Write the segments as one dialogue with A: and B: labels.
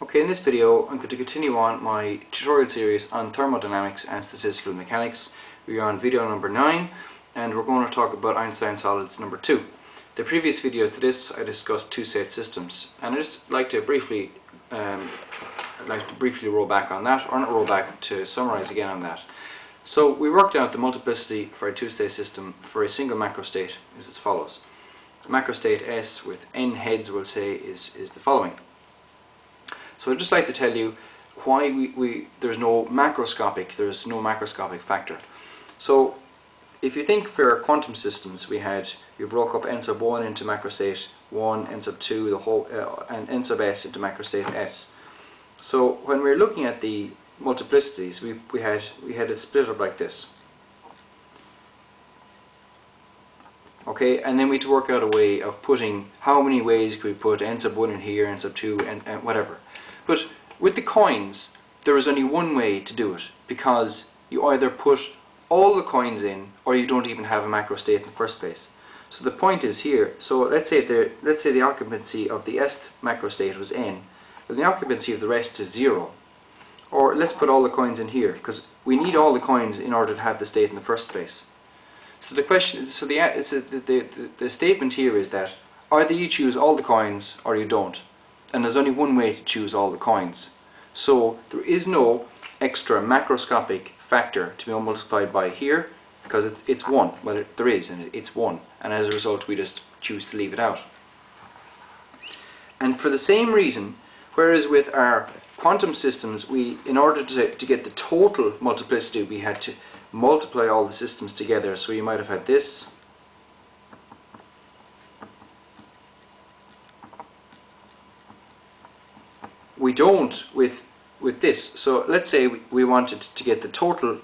A: Okay, in this video I'm going to continue on my tutorial series on thermodynamics and statistical mechanics. We are on video number 9 and we're going to talk about Einstein solids number 2. The previous video to this I discussed two-state systems and I'd just like to briefly um, I'd like to briefly roll back on that, or not roll back, to summarize again on that. So we worked out the multiplicity for a two-state system for a single macrostate is as follows. The macrostate S with n heads we'll say is, is the following. So I'd just like to tell you why we, we there's no macroscopic, there's no macroscopic factor. So if you think for quantum systems we had, you broke up n sub 1 into macrostate 1, n sub 2, the whole, uh, and n sub s into macrostate s. So when we're looking at the multiplicities, we, we, had, we had it split up like this. Okay, and then we had to work out a way of putting, how many ways could we put n sub 1 in here, n sub 2, and, and whatever. But with the coins, there is only one way to do it because you either put all the coins in or you don't even have a macro state in the first place. So the point is here, so let's say the, let's say the occupancy of the s macro state was n, but the occupancy of the rest is zero. Or let's put all the coins in here because we need all the coins in order to have the state in the first place. So the question, so the, a, the, the, the statement here is that either you choose all the coins or you don't and there's only one way to choose all the coins. So there is no extra macroscopic factor to be multiplied by here because it's, it's 1. Well, it, there is, and it's 1. And as a result, we just choose to leave it out. And for the same reason, whereas with our quantum systems, we, in order to, to get the total multiplicity, we had to multiply all the systems together. So you might have had this, we don't with with this. So let's say we, wanted to get the total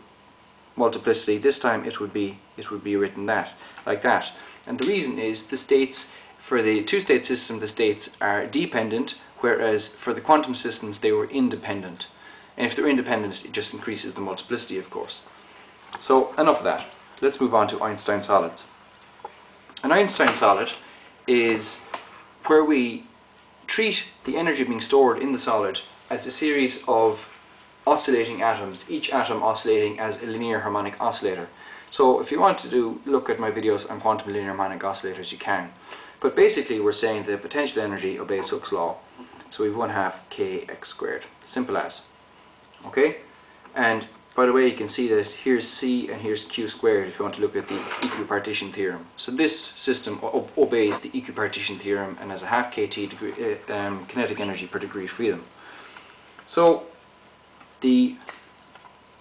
A: multiplicity. This time it would be it would be written that like that. And the reason is the states for the two-state system the states are dependent, whereas for the quantum systems they were independent. And if they're independent, it just increases the multiplicity, of course. So enough of that. Let's move on to Einstein solids. An Einstein solid is where we treat the energy being stored in the solid as a series of oscillating atoms, each atom oscillating as a linear harmonic oscillator. So if you want to do look at my videos on quantum linear harmonic oscillators, you can. But basically we're saying the potential energy obeys Hooke's law. So we have 1 half kx squared. Simple as. Okay? And by the way, you can see that here's C and here's Q squared if you want to look at the equipartition theorem. So this system obeys the equipartition theorem and has a half kT degree, uh, um, kinetic energy per degree freedom. So the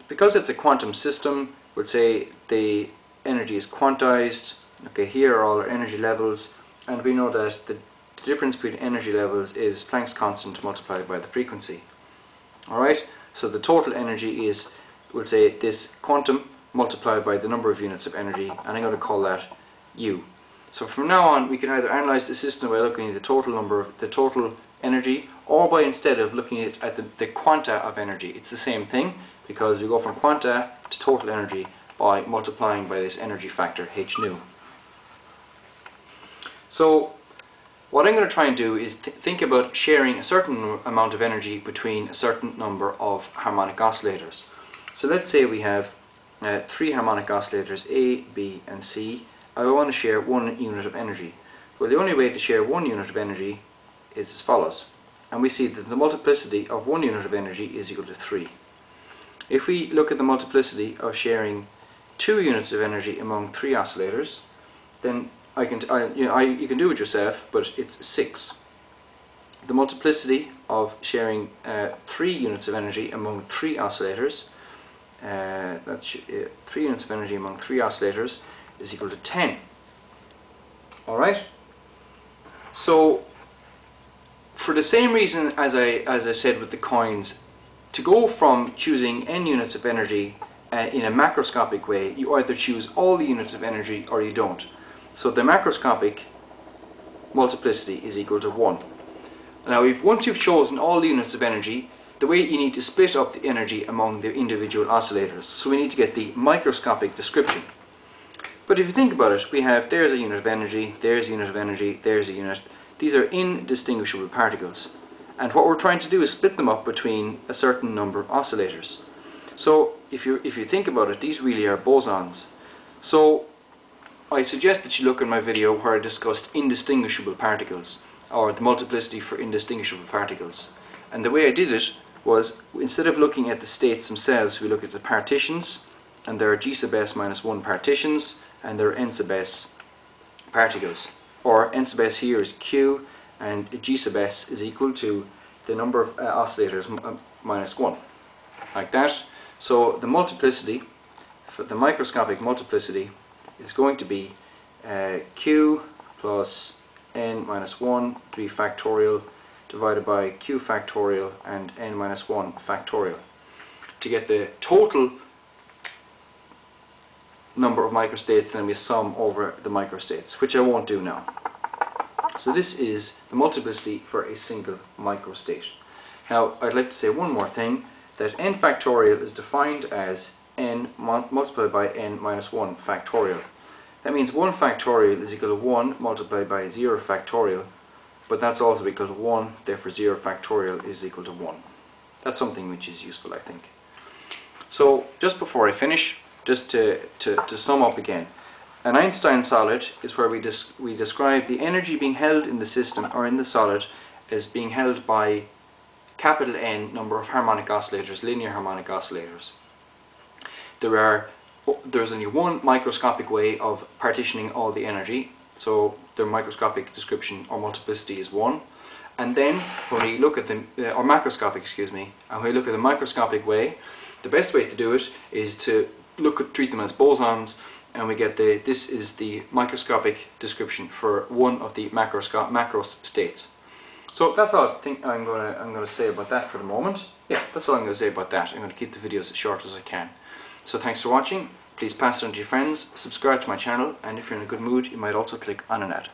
A: because it's a quantum system, we'll say the energy is quantized. Okay, here are all our energy levels, and we know that the, the difference between energy levels is Planck's constant multiplied by the frequency. Alright, so the total energy is we'll say this quantum multiplied by the number of units of energy and I'm going to call that U. So from now on we can either analyze the system by looking at the total number of the total energy or by instead of looking at, at the, the quanta of energy. It's the same thing because we go from quanta to total energy by multiplying by this energy factor h nu. So what I'm going to try and do is th think about sharing a certain amount of energy between a certain number of harmonic oscillators. So let's say we have uh, three harmonic oscillators A, B and C. I want to share one unit of energy. Well the only way to share one unit of energy is as follows. And we see that the multiplicity of one unit of energy is equal to 3. If we look at the multiplicity of sharing two units of energy among three oscillators, then I can, you, know, I, you can do it yourself, but it's 6. The multiplicity of sharing uh, three units of energy among three oscillators uh, that's uh, 3 units of energy among 3 oscillators is equal to 10. Alright? So, for the same reason as I, as I said with the coins, to go from choosing n units of energy uh, in a macroscopic way, you either choose all the units of energy or you don't. So the macroscopic multiplicity is equal to 1. Now, if once you've chosen all the units of energy, the way you need to split up the energy among the individual oscillators. So we need to get the microscopic description. But if you think about it, we have there's a unit of energy, there's a unit of energy, there's a unit. These are indistinguishable particles. And what we're trying to do is split them up between a certain number of oscillators. So if you if you think about it, these really are bosons. So I suggest that you look at my video where I discussed indistinguishable particles, or the multiplicity for indistinguishable particles. And the way I did it was, instead of looking at the states themselves, we look at the partitions, and there are g sub s minus 1 partitions, and there are n sub s particles. Or n sub s here is q, and g sub s is equal to the number of uh, oscillators uh, minus 1, like that. So the multiplicity, for the microscopic multiplicity, is going to be uh, q plus n minus 1, 3 factorial, divided by q factorial and n minus 1 factorial. To get the total number of microstates, then we sum over the microstates, which I won't do now. So this is the multiplicity for a single microstate. Now, I'd like to say one more thing, that n factorial is defined as n multiplied by n minus 1 factorial. That means 1 factorial is equal to 1 multiplied by 0 factorial, but that's also equal to 1, therefore 0 factorial is equal to 1. That's something which is useful, I think. So, just before I finish, just to, to, to sum up again, an Einstein solid is where we, dis we describe the energy being held in the system or in the solid as being held by capital N number of harmonic oscillators, linear harmonic oscillators. There are there's only one microscopic way of partitioning all the energy, so the microscopic description or multiplicity is 1. And then when we look at the, uh, or macroscopic, excuse me, and when we look at the microscopic way, the best way to do it is to look at, treat them as bosons and we get the, this is the microscopic description for one of the macroscope, macro states. So that's all I think I'm to I'm to say about that for the moment. Yeah, that's all I'm to say about that. I'm to keep the videos as short as I can. So thanks for watching. Please pass it on to your friends, subscribe to my channel, and if you're in a good mood, you might also click on an ad.